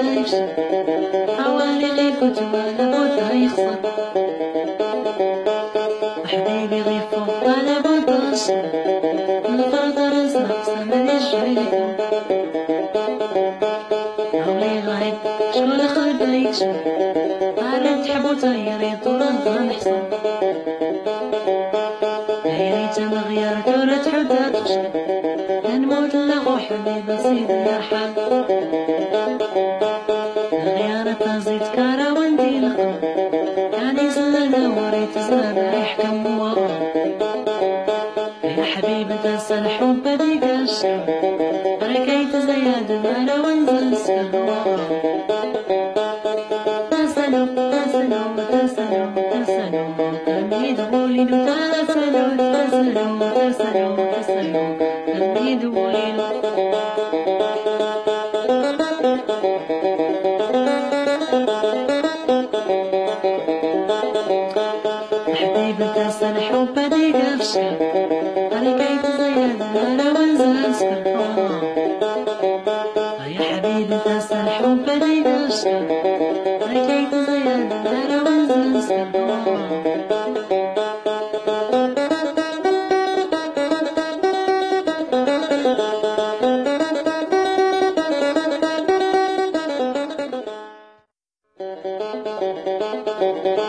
يفشل حوالي اللي قلت وأنا بود يخسر حبيبي غير فوق أنا بود اصل الفرض رزق سمن الشعير هولي غايب شكون خلق يكشف أنا تحبو طيري طول الظن حسن يا ريت مغير دورة حدا تخشى سيدي يرحم غيارة زيت كارا وندي لقم يعني زلنا وريت زلنا يحكم يا حبيبي تنسى الحب بيقاش ركيت زياد أنا وانزل سوا تنسلو تنسلو تنسلو تنسلو تميد وليدو تنسلو تنسلو تنسلو تنسلو وليدو حبيبي تنسى الحب بيقاش ركيت زياد أنا وانزل سوا يا حبيبي تنسى الحب بيقاش ركيت زياد أنا وانزل سوا Thank you.